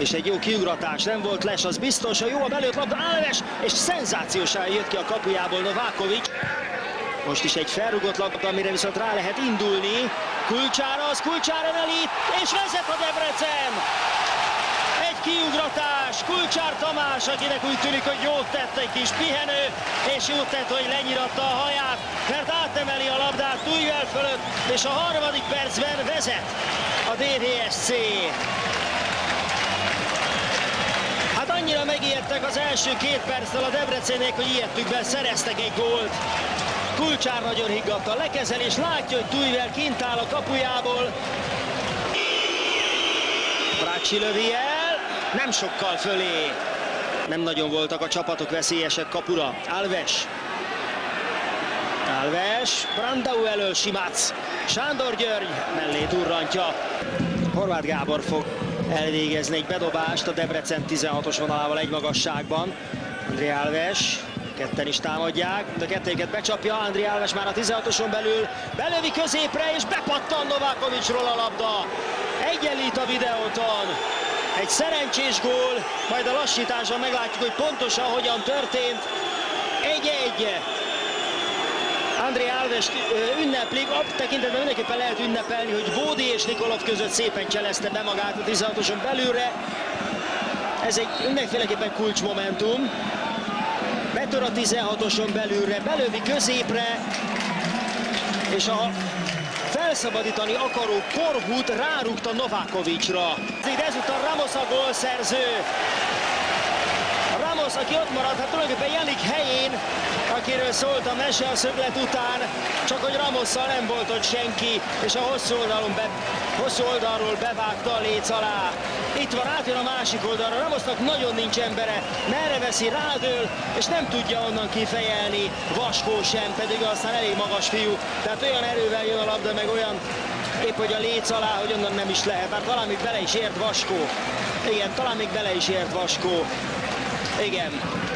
És egy jó kiugratás, nem volt les, az biztos, a jó a belőtt labda, Alves, és szenzációsan jött ki a kapujából Novákovics. Most is egy felrugott labda, amire viszont rá lehet indulni. Kulcsára az, Kulcsára velít, és vezet a Debrecen! Egy kiugratás, Kulcsár Tamás, akinek úgy tűnik, hogy jót tett egy kis pihenő, és jót tett, hogy lenyiratta a haját, mert átemeli a labdát Tújvel fölött, és a harmadik percben vezet a DDSC. Megijedtek az első két perccel a Debrecennék, hogy ijedtükben szereztek egy gólt. Kulcsár nagyon higgadta, lekezel és látja, hogy Tújvel kint áll a kapujából. Brácsi lövi el, nem sokkal fölé. Nem nagyon voltak a csapatok veszélyesek kapura. Alves. Alves, Brandau elől Simac. Sándor György mellé durrantja. Horváth Gábor fog elvégezni egy bedobást a Debrecen 16-os vonalával egy magasságban. André Alves, ketten is támadják, de kettőket becsapja, André Alves már a 16-oson belül, belövi középre és bepattan Novákovicsról a labda. Egyenlít a videóton. Egy szerencsés gól, majd a lassításon meglátjuk, hogy pontosan hogyan történt. Egy-egy. André Alves ünneplik, a tekintetben mindenképpen lehet ünnepelni, hogy Bódi és Nikolov között szépen cselezte be magát a 16-oson belülre. Ez egy mindenféleképpen kulcsmomentum. Betör a 16-oson belülre, belövi középre, és a felszabadítani akaró Korhut rárúgta Novákovicsra. Ezúttal Ramos a gólszerző. Ramos, aki ott maradt, hát tulajdonképpen Janik helyén, akiről szólt a mese a szöglet után, csak hogy Ramosszal nem volt ott senki, és a hosszú, oldalon be, hosszú oldalról bevágta a léc alá. Itt van, átjön a másik oldalra, Ramosznak nagyon nincs embere, merre veszi, rádől, és nem tudja onnan kifejelni, Vaskó sem, pedig aztán elég magas fiú, tehát olyan erővel jön a labda, meg olyan épp hogy a léc alá, hogy onnan nem is lehet, mert talán még bele is ért Vaskó. Igen, talán még bele is ért Vaskó. Igen,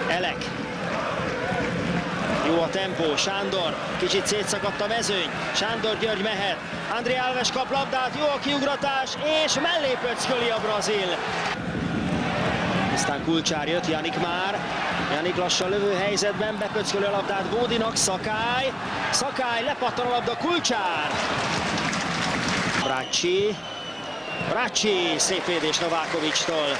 Elek. A tempó, Sándor, kicsit szétszakadt a mezőny, Sándor György mehet, André Alves kap labdát, jó a kiugratás, és mellé pöcköli a brazil. Aztán Kulcsár jött, Janik már, Janik lassan lövő helyzetben, bepöcköli a labdát Bódinak, Szakály, Szakály, lepattan a labda, Kulcsár. Brácsi, Brácsi, szép védés Novákovicstól.